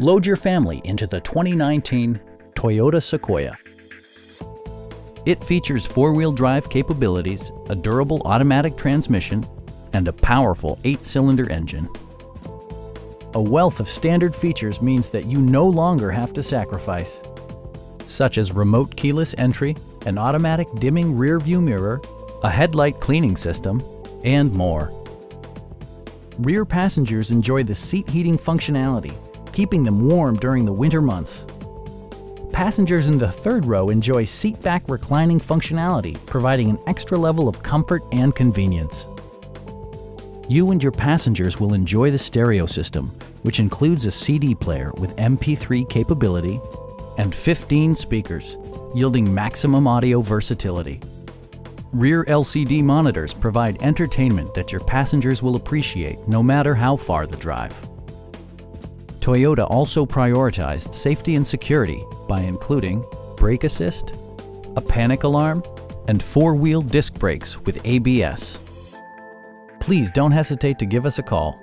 Load your family into the 2019 Toyota Sequoia. It features four-wheel drive capabilities, a durable automatic transmission, and a powerful eight-cylinder engine. A wealth of standard features means that you no longer have to sacrifice, such as remote keyless entry, an automatic dimming rear view mirror, a headlight cleaning system, and more. Rear passengers enjoy the seat heating functionality, keeping them warm during the winter months. Passengers in the third row enjoy seat back reclining functionality, providing an extra level of comfort and convenience. You and your passengers will enjoy the stereo system, which includes a CD player with MP3 capability and 15 speakers, yielding maximum audio versatility. Rear LCD monitors provide entertainment that your passengers will appreciate no matter how far the drive. Toyota also prioritized safety and security by including brake assist, a panic alarm, and four-wheel disc brakes with ABS. Please don't hesitate to give us a call